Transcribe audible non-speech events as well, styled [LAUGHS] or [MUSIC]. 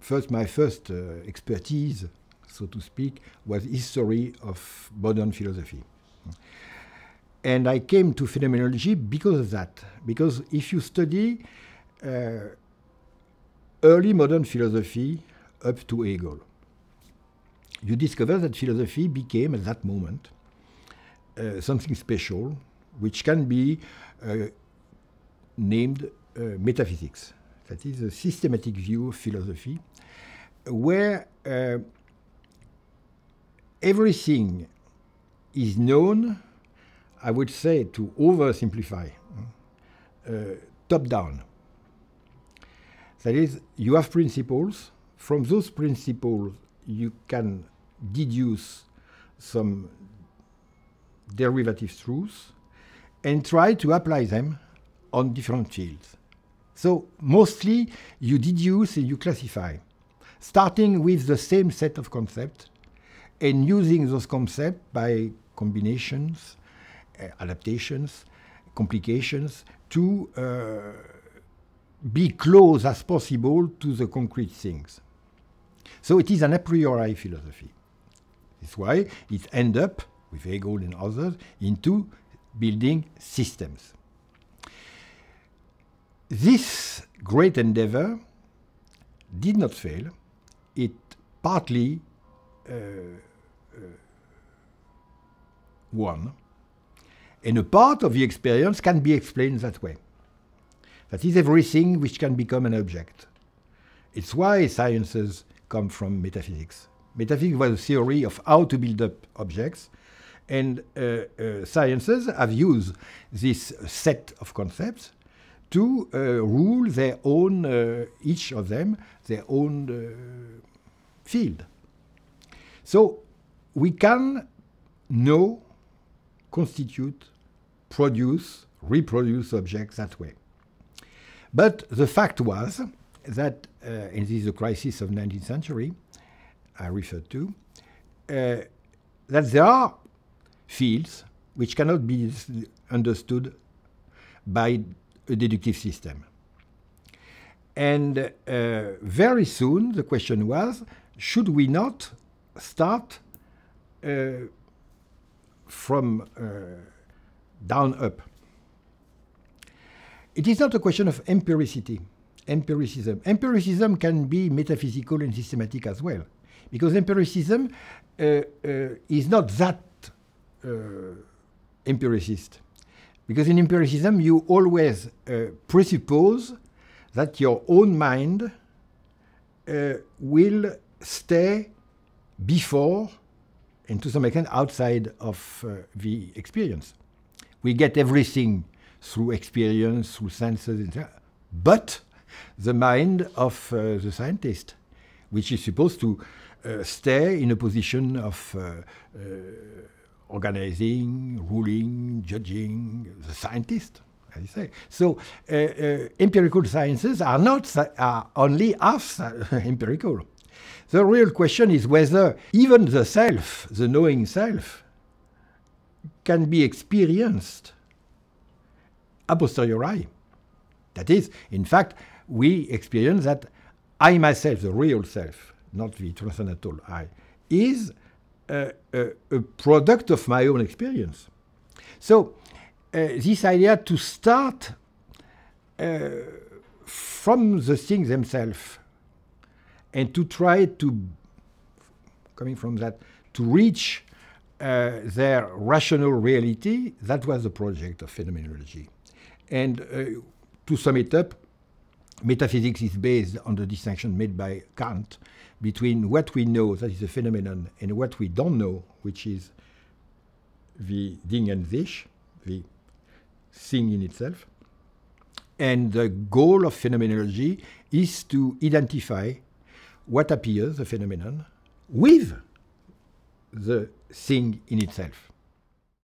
first my first uh, expertise, so to speak, was history of modern philosophy. And I came to phenomenology because of that. Because if you study uh, early modern philosophy up to Hegel, you discover that philosophy became at that moment uh, something special, which can be uh, named uh, metaphysics. That is a systematic view of philosophy, where uh, everything is known, I would say, to oversimplify, uh, top down. That is, you have principles. From those principles, you can deduce some derivative truths and try to apply them on different fields. So mostly you deduce and you classify, starting with the same set of concepts and using those concepts by combinations, uh, adaptations, complications to uh, be close as possible to the concrete things. So it is an a priori philosophy. That's why it ends up, with Hegel and others, into building systems. This great endeavor did not fail. It partly uh, uh, won. And a part of the experience can be explained that way. That is everything which can become an object. It's why sciences come from metaphysics. Metaphysics was a theory of how to build up objects, and uh, uh, sciences have used this set of concepts to uh, rule their own, uh, each of them, their own uh, field. So we can know, constitute, produce, reproduce objects that way. But the fact was that, uh, and this is the crisis of 19th century I referred to, uh, that there are fields which cannot be understood by a deductive system. And uh, very soon the question was, should we not start uh, from uh, down up? It is not a question of empiricity, empiricism. Empiricism can be metaphysical and systematic as well, because empiricism uh, uh, is not that empiricist. Because in empiricism, you always uh, presuppose that your own mind uh, will stay before and to some extent outside of uh, the experience. We get everything through experience, through senses, but the mind of uh, the scientist, which is supposed to uh, stay in a position of uh, uh, organizing, ruling, judging, the scientist, as you say. So uh, uh, empirical sciences are not only half [LAUGHS] empirical. The real question is whether even the self, the knowing self, can be experienced a posteriori. That is, in fact, we experience that I myself, the real self, not the transcendental I, is a, a, product of my own experience. So, uh, this idea to start uh, from the things themselves and to try to, coming from that, to reach uh, their rational reality, that was the project of phenomenology. And uh, to sum it up, metaphysics is based on the distinction made by Kant between what we know, that is a phenomenon, and what we don't know, which is the Ding an sich, the thing in itself. And the goal of phenomenology is to identify what appears, the phenomenon, with the thing in itself.